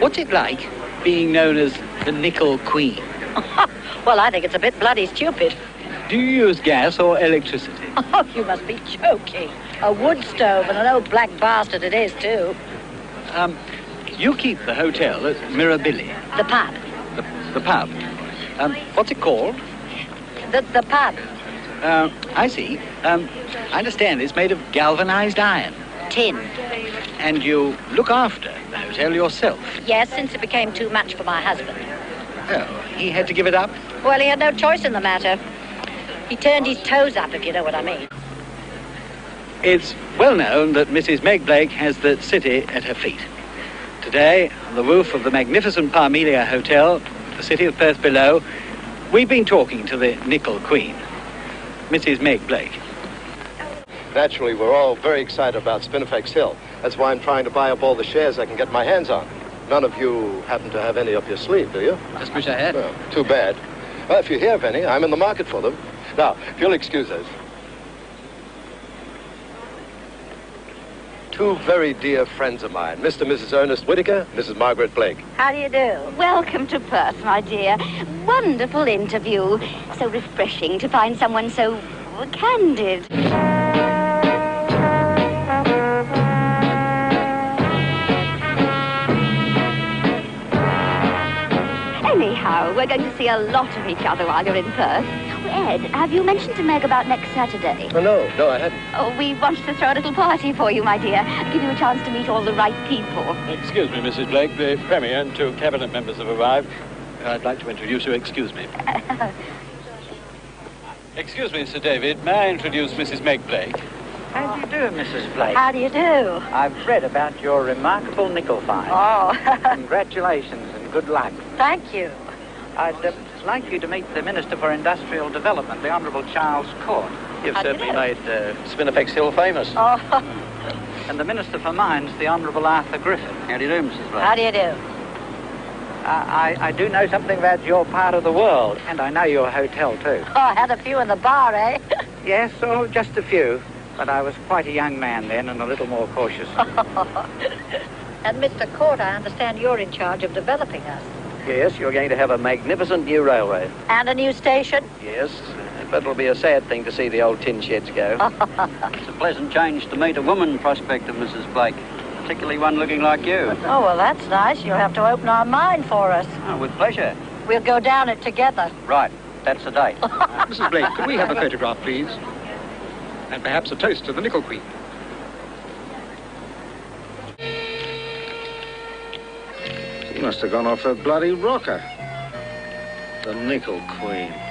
What's it like being known as the Nickel Queen? well, I think it's a bit bloody stupid. Do you use gas or electricity? Oh, you must be joking. A wood stove and an old black bastard it is, too. Um, you keep the hotel at Mirabili, The pub. the, the pub. Um, what's it called? The, the pub. Uh, I see. Um, I understand it's made of galvanized iron. Tin. And you look after the hotel yourself. Yes, since it became too much for my husband. Oh, he had to give it up? Well, he had no choice in the matter. He turned his toes up, if you know what I mean. It's well known that Mrs. Meg Blake has the city at her feet. Today, on the roof of the magnificent Parmelia Hotel, the city of Perth below, we've been talking to the Nickel Queen, Mrs. Meg Blake. Naturally, we're all very excited about Spinifex Hill. That's why I'm trying to buy up all the shares I can get my hands on. None of you happen to have any up your sleeve, do you? Just wish I had. Well, too bad. Well, if you hear of any, I'm in the market for them. Now, if you'll excuse us. Two very dear friends of mine, Mr. and Mrs. Ernest Whitaker, Mrs. Margaret Blake. How do you do? Welcome to Perth, my dear. Wonderful interview. So refreshing to find someone so candid. We're going to see a lot of each other while you're in Perth. Oh, Ed, have you mentioned to Meg about next Saturday? Oh, no, no, I hadn't. Oh, we wanted to throw a little party for you, my dear. Give you a chance to meet all the right people. Excuse me, Mrs. Blake. The Premier and two cabinet members have arrived. I'd like to introduce you. Excuse me. Excuse me, Sir David. May I introduce Mrs. Meg Blake? How do you do, Mrs. Blake? How do you do? I've read about your remarkable nickel find. Oh, Congratulations and good luck. thank you. I'd uh, like you to meet the Minister for Industrial Development, the Honourable Charles Court. You've How do you certainly made uh, Spinifex Hill famous. Oh, And the Minister for Mines, the Honourable Arthur Griffith. How do you do, Mrs. Blake? how do you do? I, I, I do know something about your part of the world, and I know your hotel too. Oh, I had a few in the bar, eh? Yes, oh, just a few. But I was quite a young man then and a little more cautious. and Mr. Court, I understand you're in charge of developing us. Yes, you're going to have a magnificent new railway. And a new station? Yes, but it'll be a sad thing to see the old tin sheds go. It's a pleasant change to meet a woman prospector, Mrs. Blake, particularly one looking like you. Oh, well, that's nice. You'll have to open our mind for us. Oh, with pleasure. We'll go down it together. Right, that's the date. Mrs. Blake, could we have a photograph, please? And perhaps a toast to the Nickel Queen. Must have gone off her bloody rocker. The Nickel Queen.